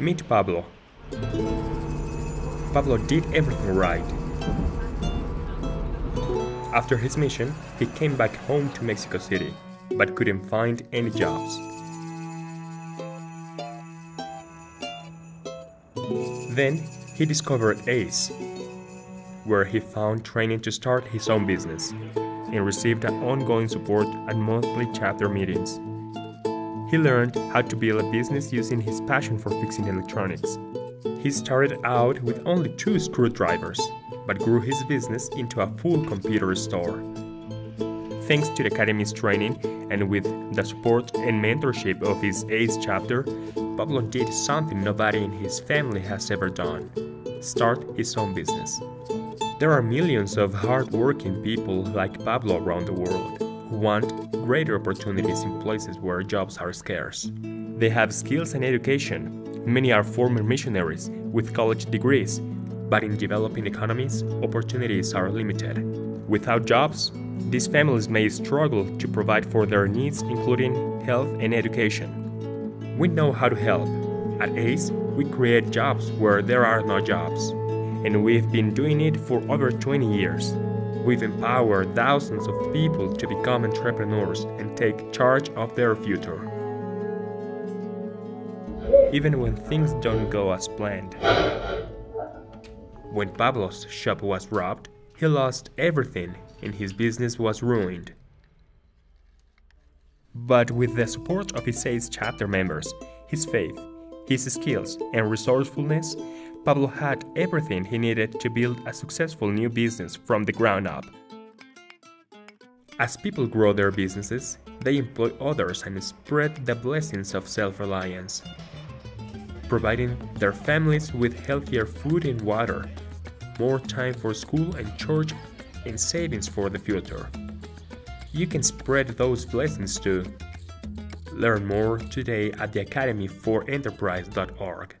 Meet Pablo. Pablo did everything right. After his mission, he came back home to Mexico City, but couldn't find any jobs. Then he discovered ACE, where he found training to start his own business and received ongoing support at monthly chapter meetings. He learned how to build a business using his passion for fixing electronics. He started out with only two screwdrivers, but grew his business into a full computer store. Thanks to the Academy's training and with the support and mentorship of his ACE chapter, Pablo did something nobody in his family has ever done start his own business. There are millions of hardworking people like Pablo around the world who want greater opportunities in places where jobs are scarce. They have skills and education. Many are former missionaries with college degrees, but in developing economies, opportunities are limited. Without jobs, these families may struggle to provide for their needs, including health and education. We know how to help. At ACE, we create jobs where there are no jobs, and we've been doing it for over 20 years. We've empowered thousands of people to become entrepreneurs and take charge of their future. Even when things don't go as planned. When Pablo's shop was robbed, he lost everything and his business was ruined. But with the support of his ACE chapter members, his faith, his skills, and resourcefulness, Pablo had everything he needed to build a successful new business from the ground up. As people grow their businesses, they employ others and spread the blessings of self reliance, providing their families with healthier food and water, more time for school and church, and savings for the future. You can spread those blessings too. Learn more today at the Academy for Enterprise.org.